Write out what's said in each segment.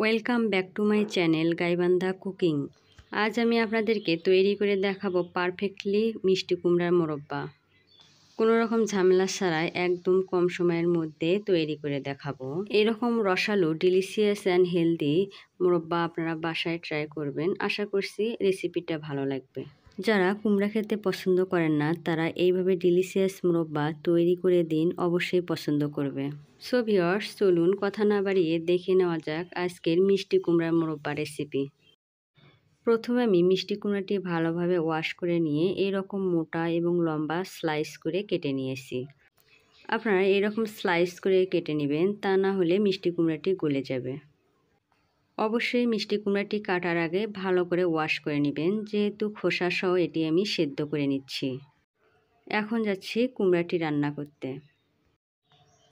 Welcome back to my channel Gaibandha cooking আজ আমি আপনাদেরকে তৈরি করে দেখাবো পারফেক্টলি মিষ্টি কুমড়ার মোরব্বা। কোনো রকম ঝামেলা ছাড়াই একদম কম সময়ের মধ্যে তৈরি করে দেখাবো। এরকম রসালো ডিলিশিয়াস অ্যান্ড হেলদি মোরব্বা আপনারা বাসায় ট্রাই করবেন। আশা করছি রেসিপিটা ভালো লাগবে। যারা কুমড়া খেতে পছন্দ করেন না, তারা এইভাবে ডিলিশিয়াস মোরব্বা তৈরি করে দিন, অবশ্যই পছন্দ করবে। সো ভিওর্স চলুন কথা না বাড়িয়ে দেখে নেওয়া যাক আজকের মিষ্টি কুমড়ার মোরব্বা রেসিপি প্রথমে আমি মিষ্টি কুমড়াটি ভালোভাবে ওয়াশ করে নিয়ে এরকম মোটা এবং লম্বা স্লাইস করে কেটে নিয়েছি। আপনারা এরকম স্লাইস করে কেটে নেবেন, তা না হলে মিষ্টি কুমড়াটি গলে যাবে। অবশ্যই মিষ্টি কুমড়াটি কাটার আগে ভালো করে ওয়াশ করে নেবেন। যেহেতু খোসা সহ এটি আমি সেদ্ধ করে নিচ্ছি। এখন যাচ্ছি কুমড়াটি রান্না করতে।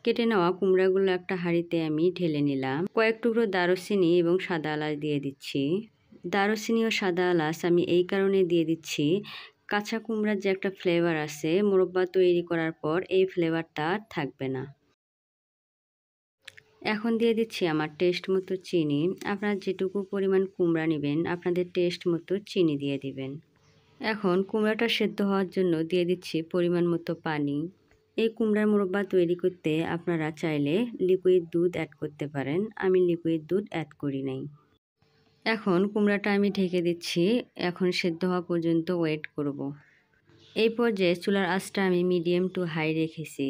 কেটে নেওয়া কুমড়াগুলো একটা হাঁড়িতে আমি ঢেলে নিলাম। কয়েক টুকরো দারুচিনি এবং সাদা এলাচ দিয়ে দিচ্ছি। দারুচিনি ও সাদা এলাচ আমি এই কারণে দিয়ে দিচ্ছি, কাঁচা কুমড়ার যে একটা ফ্লেভার আছে, মোরব্বা তৈরি করার পর এই ফ্লেভারটা আর থাকবে না। এখন দিয়ে দিচ্ছি আমার টেস্ট মতো চিনি। আপনারা যেটুকু পরিমাণ কুমড়া নেবেন, আপনাদের টেস্ট মতো চিনি দিয়ে দিবেন। এখন কুমড়াটা সেদ্ধ হওয়ার জন্য দিয়ে দিচ্ছি পরিমাণ মতো পানি। এই কুমড়ার মুরব্বা তৈরি করতে আপনারা চাইলে লিকুইড দুধ অ্যাড করতে পারেন। আমি লিকুইড দুধ অ্যাড করি নাই। এখন কুমড়াটা আমি ঢেকে দিচ্ছি। এখন সেদ্ধ হওয়া পর্যন্ত ওয়েট করব। এই পর্যায়ে চুলার আঁচটা আমি মিডিয়াম টু হাই রেখেছি।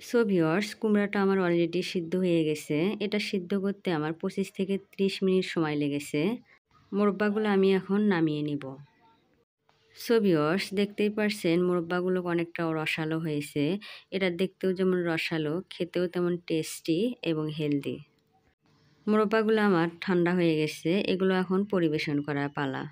সো ভিওর্স কুমড়াটা আমার অলরেডি সিদ্ধ হয়ে গেছে। এটা সিদ্ধ করতে আমার পঁচিশ থেকে 30 মিনিট সময় লেগেছে। মোরব্বাগুলো আমি এখন নামিয়ে নিব। সো ভিওর্স দেখতেই পারছেন মোরব্বাগুলো অনেকটা রসালো হয়েছে। এটা দেখতেও যেমন রসালো, খেতেও তেমন টেস্টি এবং হেলদি মোরব্বাগুলো আমার ঠান্ডা হয়ে গেছে, এগুলো এখন পরিবেশন করার পালা।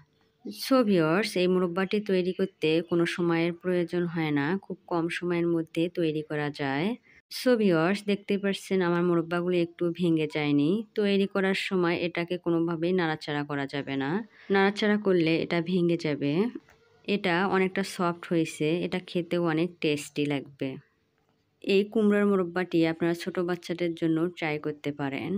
সো ভিওর্স এই মুরব্বাটি তৈরি করতে কোনো সময়ের প্রয়োজন হয় না, খুব কম সময়ের মধ্যে তৈরি করা যায়। সো ভিওর্স দেখতে পাচ্ছেন আমার মুরব্বাগুলি একটু ভেঙে যায়নি। তৈরি করার সময় এটাকে কোনোভাবেই নাড়াচাড়া করা যাবে না। নাড়াচাড়া করলে এটা ভেঙে যাবে। এটা অনেকটা সফট হয়েছে, এটা খেতেও অনেক টেস্টি লাগবে। এই কুমড়ার মুরব্বাটি আপনারা ছোট বাচ্চাদের জন্য ট্রাই করতে পারেন।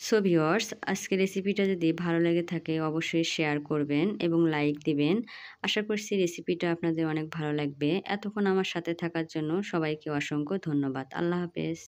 সো ভিওয়ার্স আজকে রেসিপিটা যদি ভালো লেগে থাকে, অবশ্যই শেয়ার করবেন এবং লাইক দিবেন। আশা করছি রেসিপিটা আপনাদের অনেক ভালো লাগবে। এতক্ষণ আমার সাথে থাকার জন্য সবাইকে অসংখ্য ধন্যবাদ। আল্লাহ হাফেজ।